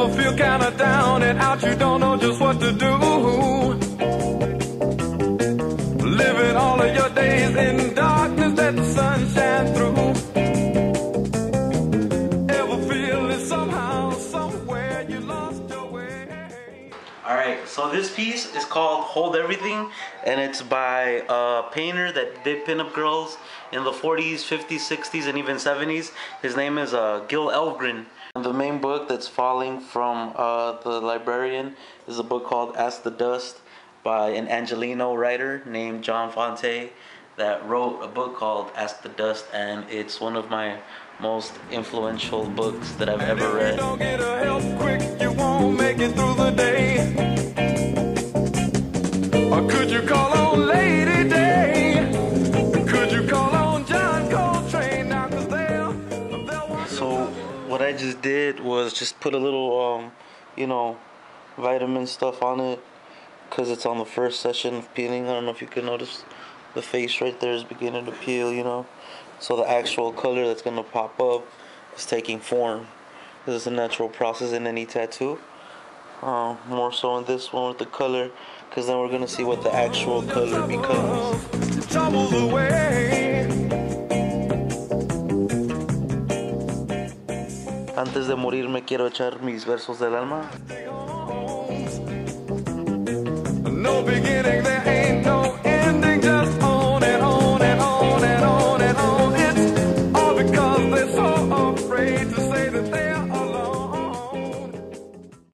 Ever feel kinda down and out, you don't know just what to do. Living all of your days in darkness, let the sun shine through. Ever feel it somehow, somewhere you lost your way. All right, so this piece is called Hold Everything, and it's by a painter that did pinup girls in the 40s, 50s, 60s, and even 70s. His name is uh, Gil Elvgren. The main book that's falling from uh, the librarian is a book called Ask the Dust by an Angelino writer named John Fante that wrote a book called Ask the Dust, and it's one of my most influential books that I've ever read. What I just did was just put a little, um, you know, vitamin stuff on it because it's on the first session of peeling. I don't know if you can notice the face right there is beginning to peel, you know. So the actual color that's gonna pop up is taking form. This is a natural process in any tattoo. Uh, more so in this one with the color, because then we're gonna see what the actual color becomes. Antes de morirme quiero echar mis versos del alma. No.